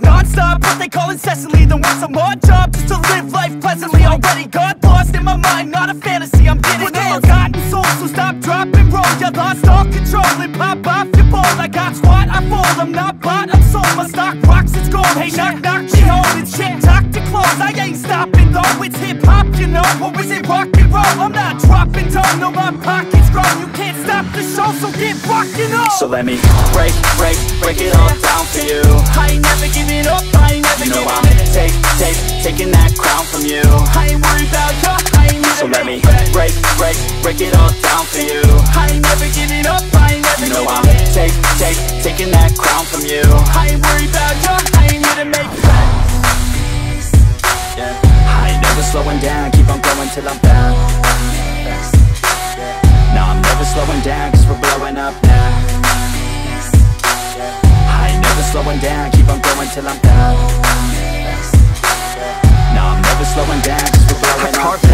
non-stop What they call incessantly. Then want some more job Just to live life pleasantly. Already got lost in my mind Not a fantasy, I'm getting With a forgotten soul So stop, drop, and roll You lost all control. And pop off your ball I got squat, I fold. I'm not bought, I'm sold. My stock rocks, it's gold. Hey, knock, knock, she holding shit. Talk to close. I ain't stopping though. It's hip-hop, you know. Or is it rock and roll? I'm not dropping down No, my pocket's grown. You can't stop the show So get rockin' up So let me break, break, break it all down for you. I ain't never giving up I ain't never You know I'm take, take, taking that crown from you. I ain't worried about you I ain't need So let me break, break, break it all down for you. I ain't never giving up I ain't never You know I'm take, take, taking that crown from you. I ain't worried about you I ain't here to make friends yeah. I ain't never slowing down, keep on going till I'm down No, I'm never slowing down, slowing down, keep on going till I'm down No, I'm never slowing down, cause we're blowing up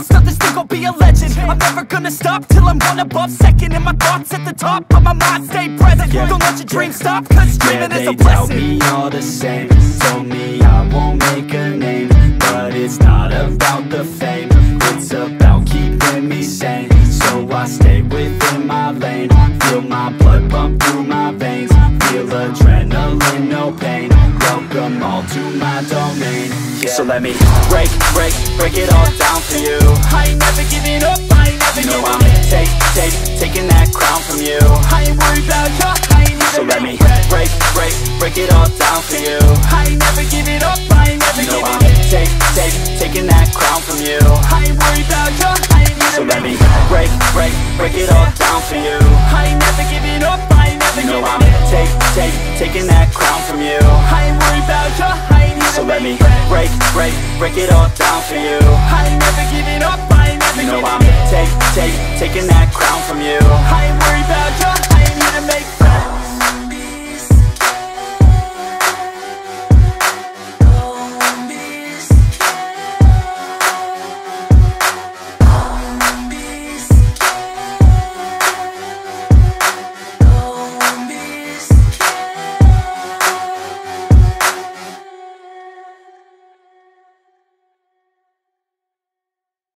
Others think I'll be a legend. I'm never gonna stop Till I'm one above second And my thoughts at the top But my mind. Stay present. Yeah. Don't let your dreams stop Cause Yeah, dreaming is they a blessing. me all the same. Told me I won't make a name But it's not about the fame All to my domain yeah. So let me break, break, break it all down for you I ain't never giving up I ain't never You know giving I'm in take, take, taking that crown from you I ain't worried about you I ain't need So let me break, break, break it all down for you I ain't never giving up I ain't never You know giving I'm take, take, taking that crown from you I ain't worried about you I ain't need So let me break, break, break it all down for you I ain't never giving up I ain't never You know I'm take, take, taking that crown from you I worried about you I ain't need So let me break, break, break it all down for you. I ain't never giving up I ain't never You know giving I'm in take, take, taking that crown from you. I ain't worried about you